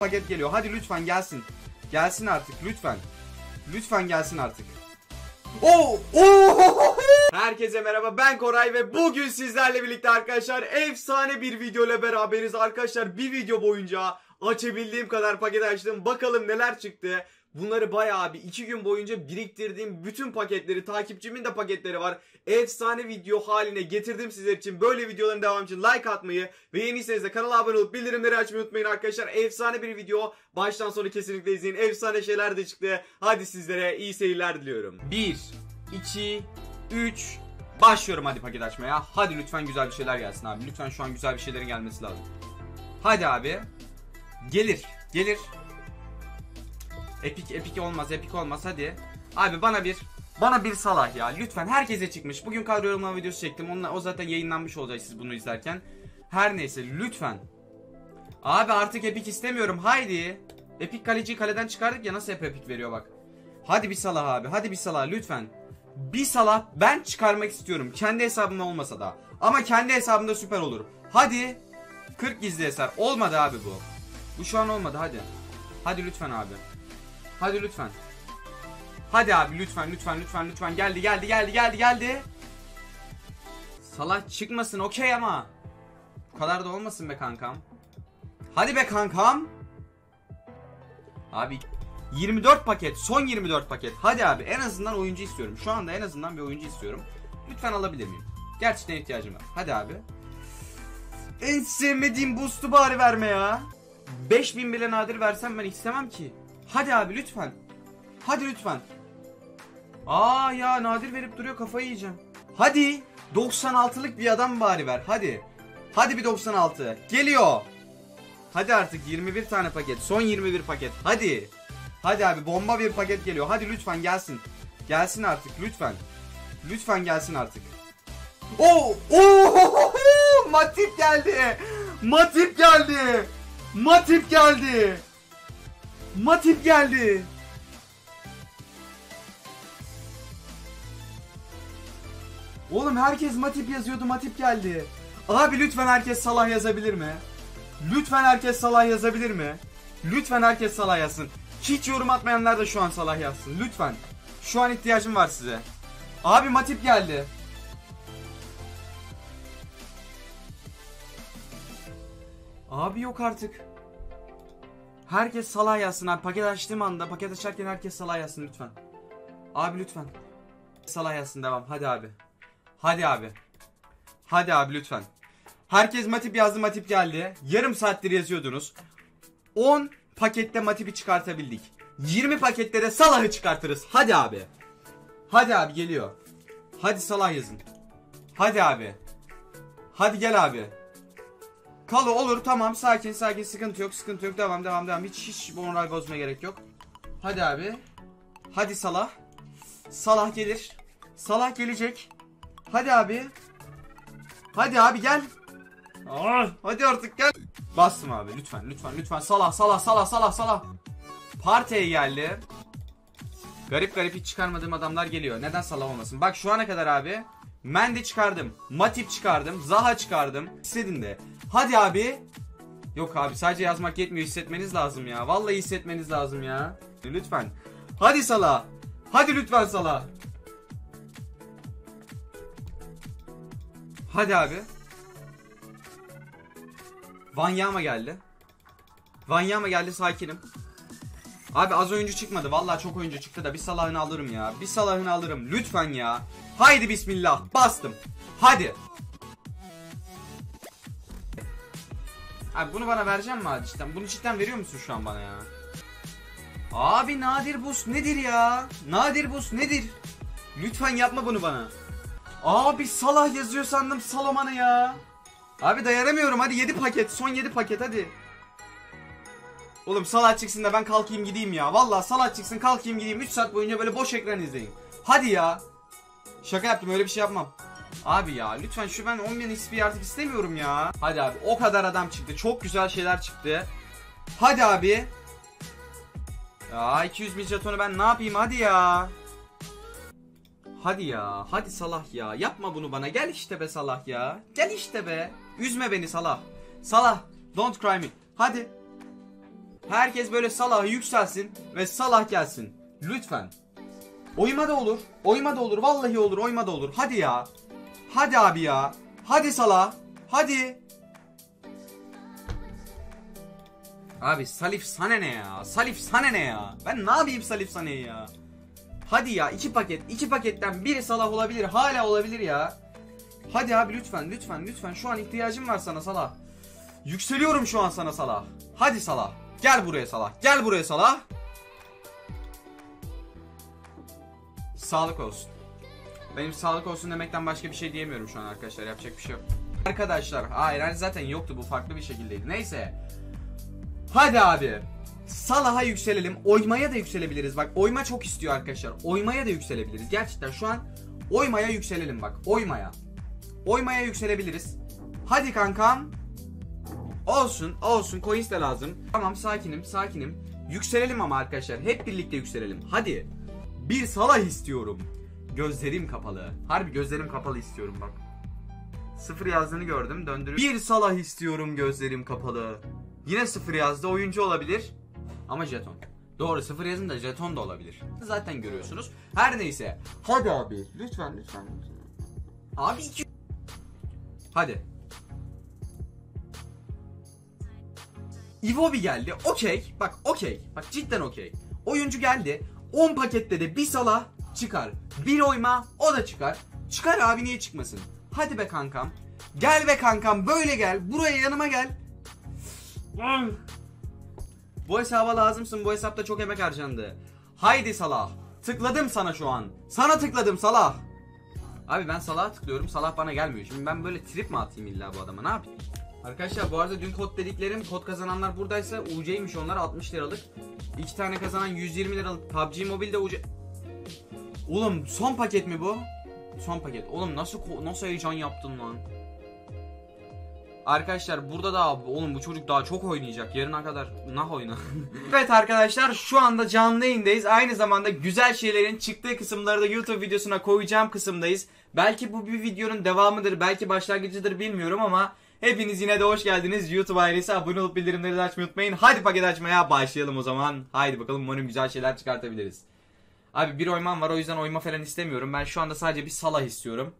paket geliyor. Hadi lütfen gelsin. Gelsin artık lütfen. Lütfen gelsin artık. Oo! Oo! Herkese merhaba ben Koray ve bugün sizlerle birlikte arkadaşlar efsane bir video ile beraberiz arkadaşlar. Bir video boyunca açabildiğim kadar paket açtım. Bakalım neler çıktı. Bunları bayağı bir iki gün boyunca biriktirdiğim bütün paketleri, takipçimin de paketleri var. Efsane video haline getirdim sizler için. Böyle videoların devamı için like atmayı ve yeniyseniz de kanala abone olup bildirimleri açmayı unutmayın arkadaşlar. Efsane bir video. Baştan sona kesinlikle izleyin. Efsane şeyler de çıktı. Hadi sizlere iyi seyirler diliyorum. 1, 2, 3, Başlıyorum hadi paket açmaya. Hadi lütfen güzel bir şeyler gelsin abi. Lütfen şu an güzel bir şeylerin gelmesi lazım. Hadi abi. Gelir. Gelir. Epik epik olmaz epik olmaz hadi. Abi bana bir bana bir salah ya lütfen herkese çıkmış. Bugün kadro yorumlama videosu çektim. Onunla, o zaten yayınlanmış olacak siz bunu izlerken. Her neyse lütfen. Abi artık epik istemiyorum haydi. Epik kaleciyi kaleden çıkardık ya nasıl hep epik veriyor bak. Hadi bir salah abi hadi bir salah lütfen. Bir salah ben çıkarmak istiyorum. Kendi hesabımda olmasa da. Ama kendi hesabımda süper olur. Hadi. 40 gizli eser. Olmadı abi bu. Bu şu an olmadı hadi. Hadi lütfen abi. Hadi lütfen. Hadi abi lütfen lütfen lütfen lütfen geldi geldi geldi geldi geldi. Salah çıkmasın okey ama. Bu kadar da olmasın be kankam. Hadi be kankam. Abi 24 paket son 24 paket. Hadi abi en azından oyuncu istiyorum. Şu anda en azından bir oyuncu istiyorum. Lütfen alabilir miyim? Gerçekten ihtiyacım var. Hadi abi. En sevmediğim boost'u bari verme ya. 5000 bile nadir versem ben istemem ki. Hadi abi lütfen. Hadi lütfen. Aa ya nadir verip duruyor kafayı yiyeceğim. Hadi 96'lık bir adam bari ver. Hadi. Hadi bir 96. Geliyor. Hadi artık 21 tane paket. Son 21 paket. Hadi. Hadi abi bomba bir paket geliyor. Hadi lütfen gelsin. Gelsin artık lütfen. Lütfen gelsin artık. Oo! Oo! Matip geldi. Matip geldi. Matip geldi. Matip geldi. Oğlum herkes Matip yazıyordu. Matip geldi. Abi lütfen herkes Salah yazabilir mi? Lütfen herkes Salah yazabilir mi? Lütfen herkes Salah yazsın. Hiç yorum atmayanlar da şu an Salah yazsın. Lütfen. Şu an ihtiyacım var size. Abi Matip geldi. Abi yok artık. Herkes Salah yazsın abi. Paket açtığım anda paket açarken herkes Salah yazsın lütfen. Abi lütfen. Salah yazsın devam. Hadi abi. Hadi abi. Hadi abi lütfen. Herkes Matip yazdı Matip geldi. Yarım saattir yazıyordunuz. 10 pakette Matip'i çıkartabildik. 20 pakette de Salah'ı çıkartırız. Hadi abi. Hadi abi geliyor. Hadi Salah yazın. Hadi abi. Hadi gel abi. Kalo olur tamam sakin sakin sıkıntı yok sıkıntı yok devam devam devam hiç hiç moral bozmaya gerek yok. Hadi abi. Hadi Salah. Salah gelir. Salah gelecek. Hadi abi. Hadi abi gel. Aa, hadi artık gel. Bastım abi lütfen lütfen lütfen Salah Salah Salah Salah Salah. Parteye geldi. Garip garip hiç çıkarmadığım adamlar geliyor. Neden Salah olmasın? Bak şu ana kadar abi Mendy çıkardım. Matip çıkardım. Zaha çıkardım. İstedin de. Hadi abi. Yok abi sadece yazmak yetmiyor. Hissetmeniz lazım ya. Vallahi hissetmeniz lazım ya. Lütfen. Hadi Salah. Hadi lütfen Salah. Hadi abi. Vanyama geldi. Vanyama geldi sakinim. Abi az oyuncu çıkmadı. Vallahi çok oyuncu çıktı da bir salahını alırım ya. Bir salahını alırım. Lütfen ya. Haydi bismillah. Bastım. Hadi. Abi bunu bana vereceğim mi abi cidden? Bunu cidden veriyor musun şu an bana ya? Abi nadir bus nedir ya? Nadir bus nedir? Lütfen yapma bunu bana. Abi Salah yazıyor sandım Salomon'u ya. Abi dayanamıyorum hadi 7 paket son 7 paket hadi. Oğlum Salah çıksın da ben kalkayım gideyim ya. Vallahi Salah çıksın kalkayım gideyim 3 saat boyunca böyle boş ekran izleyin. Hadi ya. Şaka yaptım öyle bir şey yapmam. Abi ya lütfen şu ben 10 bin XP artık istemiyorum ya. Hadi abi o kadar adam çıktı. Çok güzel şeyler çıktı. Hadi abi. Ya 200 bin jetonu ben ne yapayım hadi ya. Hadi ya. Hadi Salah ya. Yapma bunu bana. Gel işte be Salah ya. Gel işte be. Üzme beni Salah. Salah. Don't cry me. Hadi. Herkes böyle Salah'ı yükselsin ve Salah gelsin. Lütfen. Oyma da olur. Oyma da olur. Vallahi olur. Oyma da olur. Hadi ya. Hadi abi ya. Hadi Salah. Hadi. Abi Salif sana ne ya? Salif sana ne ya? Ben ne yapayım Salif sana ya? Hadi ya iki paket. iki paketten biri Salah olabilir. Hala olabilir ya. Hadi abi lütfen lütfen lütfen. Şu an ihtiyacım var sana Salah. Yükseliyorum şu an sana Salah. Hadi Salah. Gel buraya Salah. Gel buraya Salah. Sağlık olsun. Benim sağlık olsun demekten başka bir şey diyemiyorum şu an arkadaşlar. Yapacak bir şey yok. Arkadaşlar hayır hani zaten yoktu bu farklı bir şekildeydi. Neyse. Hadi abi. Salah'a yükselelim. Oymaya da yükselebiliriz. Bak oyma çok istiyor arkadaşlar. Oymaya da yükselebiliriz. Gerçekten şu an oymaya yükselelim bak. Oymaya. Oymaya yükselebiliriz. Hadi kankam. Olsun olsun coins de lazım. Tamam sakinim sakinim. Yükselelim ama arkadaşlar. Hep birlikte yükselelim. Hadi. Bir Salah istiyorum. Gözlerim kapalı. Harbi gözlerim kapalı istiyorum bak. Sıfır yazdığını gördüm. Döndürüp. Bir Salah istiyorum gözlerim kapalı. Yine sıfır yazdı. Oyuncu olabilir. Ama jeton. Doğru sıfır yazın da jeton da olabilir. Zaten görüyorsunuz. Her neyse. Hadi abi. Lütfen lütfen. Abi iki... Hadi. Iwobi geldi. Okey. Bak okey. Bak cidden okey. Oyuncu geldi. 10 pakette de bir Salah çıkar. Bir oyma o da çıkar. Çıkar abi niye çıkmasın? Hadi be kankam. Gel be kankam böyle gel. Buraya yanıma gel. Bu hesaba lazımsın. Bu hesapta çok emek harcandı. Haydi Salah. Tıkladım sana şu an. Sana tıkladım Salah. Abi ben Salah'a tıklıyorum. Salah bana gelmiyor. Şimdi ben böyle trip mi atayım illa bu adama? Ne yapayım? Arkadaşlar bu arada dün kod dediklerim kod kazananlar buradaysa UC'ymiş onlar 60 liralık. İki tane kazanan 120 liralık. PUBG Mobile'de UC... Oğlum son paket mi bu? Son paket. Oğlum nasıl nasıl heyecan yaptın lan? Arkadaşlar burada da oğlum bu çocuk daha çok oynayacak. Yarına kadar nah oyna. evet arkadaşlar şu anda canlı yayındayız. Aynı zamanda güzel şeylerin çıktığı kısımları da YouTube videosuna koyacağım kısımdayız. Belki bu bir videonun devamıdır, belki başlangıcıdır bilmiyorum ama hepiniz yine de hoş geldiniz. YouTube ailesi abone olup bildirimleri de açmayı unutmayın. Hadi paket açmaya başlayalım o zaman. Haydi bakalım umarım güzel şeyler çıkartabiliriz. Abi bir oymam var o yüzden oyma falan istemiyorum. Ben şu anda sadece bir salah istiyorum.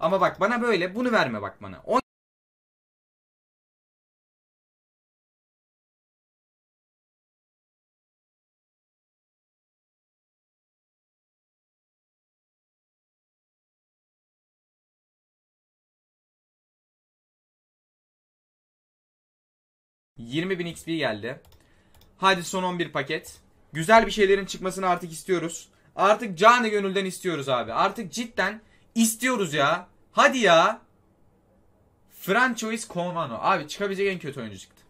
Ama bak bana böyle bunu verme bak bana. On- bin XP geldi. Hadi son 11 paket. Güzel bir şeylerin çıkmasını artık istiyoruz. Artık canı gönülden istiyoruz abi. Artık cidden istiyoruz ya. Hadi ya. Francois Colmano. Abi çıkabilecek en kötü oyuncu çıktı.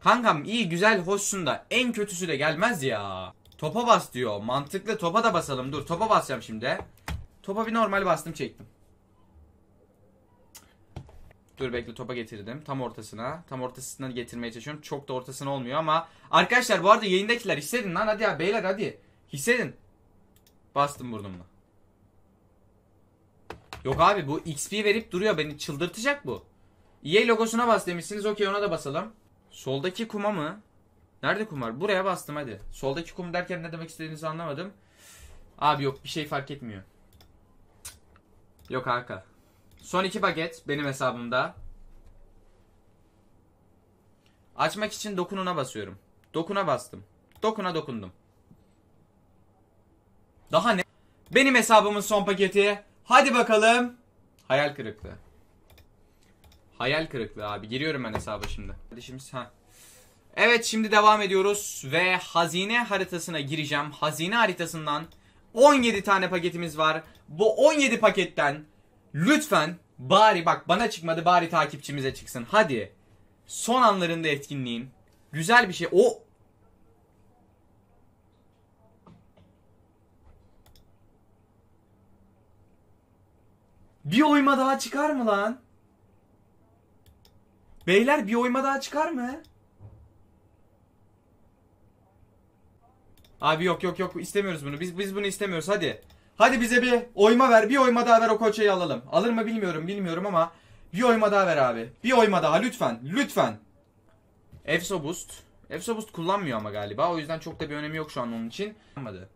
Kankam iyi güzel hoşsun da en kötüsü de gelmez ya. Topa bas diyor. Mantıklı topa da basalım. Dur topa basacağım şimdi. Topa bir normal bastım çektim. Dur bekle topa getirdim. Tam ortasına. Tam ortasına getirmeye çalışıyorum. Çok da ortasına olmuyor ama. Arkadaşlar bu arada yayındakiler hissedin lan hadi ya beyler hadi. Hissedin. Bastım burnumla. Yok abi bu XP verip duruyor beni çıldırtacak bu. EA logosuna bas demişsiniz okey ona da basalım. Soldaki kuma mı? Nerede kum var? Buraya bastım hadi. Soldaki kum derken ne demek istediğinizi anlamadım. Abi yok bir şey fark etmiyor. Yok arka. Son iki paket benim hesabımda. Açmak için dokununa basıyorum. Dokuna bastım. Dokuna dokundum. Daha ne? Benim hesabımın son paketi. Hadi bakalım. Hayal kırıklığı. Hayal kırıklığı abi. Giriyorum ben hesaba şimdi. Hadi şimdi ha. Evet şimdi devam ediyoruz ve hazine haritasına gireceğim. Hazine haritasından 17 tane paketimiz var. Bu 17 paketten lütfen bari bak bana çıkmadı bari takipçimize çıksın. Hadi. Son anlarında etkinliğin. Güzel bir şey. O Bir oyma daha çıkar mı lan? Beyler bir oyma daha çıkar mı? Abi yok yok yok istemiyoruz bunu. Biz biz bunu istemiyoruz hadi. Hadi bize bir oyma ver. Bir oyma daha ver o koçayı alalım. Alır mı bilmiyorum bilmiyorum ama bir oyma daha ver abi. Bir oyma daha lütfen. Lütfen. Efso Boost. Efso Boost kullanmıyor ama galiba. O yüzden çok da bir önemi yok şu an onun için. Olmadı.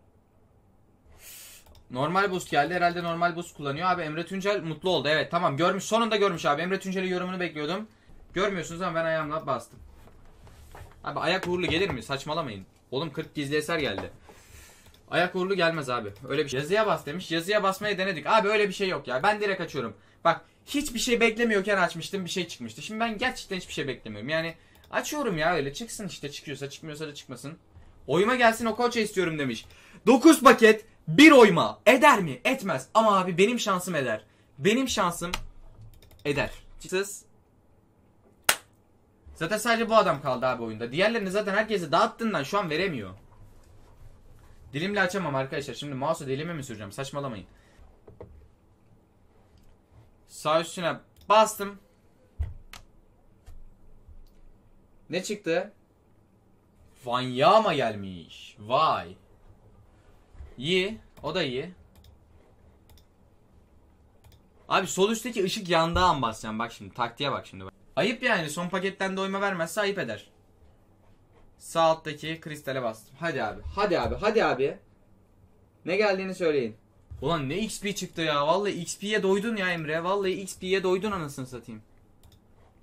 Normal boost geldi. Herhalde normal boost kullanıyor. Abi Emre Tuncel mutlu oldu. Evet tamam görmüş. Sonunda görmüş abi. Emre Tuncel'in yorumunu bekliyordum. Görmüyorsunuz ama ben ayağımla bastım. Abi ayak uğurlu gelir mi? Saçmalamayın. Oğlum 40 gizli eser geldi. Ayak uğurlu gelmez abi. Öyle bir şey. Yazıya bas demiş. Yazıya basmayı denedik. Abi öyle bir şey yok ya. Ben direkt açıyorum. Bak hiçbir şey beklemiyorken açmıştım. Bir şey çıkmıştı. Şimdi ben gerçekten hiçbir şey beklemiyorum. Yani açıyorum ya öyle. Çıksın işte çıkıyorsa çıkmıyorsa da çıkmasın. Oyma gelsin o koça istiyorum demiş. 9 paket bir oyma. Eder mi? Etmez. Ama abi benim şansım eder. Benim şansım eder. Siz Zaten sadece bu adam kaldı abi oyunda. Diğerlerini zaten herkese dağıttığından şu an veremiyor. Dilimle açamam arkadaşlar. Şimdi mouse'u dilime mi süreceğim? Saçmalamayın. Sağ üstüne bastım. Ne çıktı? Vanyama gelmiş. Vay. İyi. O da iyi. Abi sol üstteki ışık yandığı an basacağım. Bak şimdi taktiğe bak şimdi. Ayıp yani son paketten de oyma vermezse ayıp eder. Sağ alttaki kristale bastım. Hadi abi. Hadi abi. Hadi abi. Ne geldiğini söyleyin. Ulan ne XP çıktı ya. Vallahi XP'ye doydun ya Emre. Vallahi XP'ye doydun anasını satayım.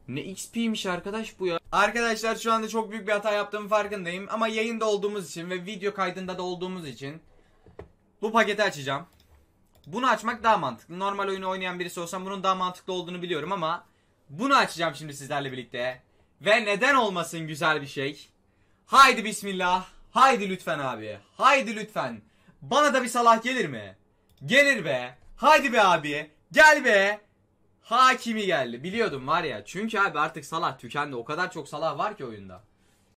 Ne XP'ymiş arkadaş bu ya. Arkadaşlar şu anda çok büyük bir hata yaptığım farkındayım. Ama yayında olduğumuz için ve video kaydında da olduğumuz için bu paketi açacağım. Bunu açmak daha mantıklı. Normal oyunu oynayan birisi olsam bunun daha mantıklı olduğunu biliyorum ama bunu açacağım şimdi sizlerle birlikte. Ve neden olmasın güzel bir şey. Haydi bismillah. Haydi lütfen abi. Haydi lütfen. Bana da bir salah gelir mi? Gelir be. Haydi be abi. Gel be. Hakimi geldi. Biliyordum var ya. Çünkü abi artık salah tükendi. O kadar çok salah var ki oyunda.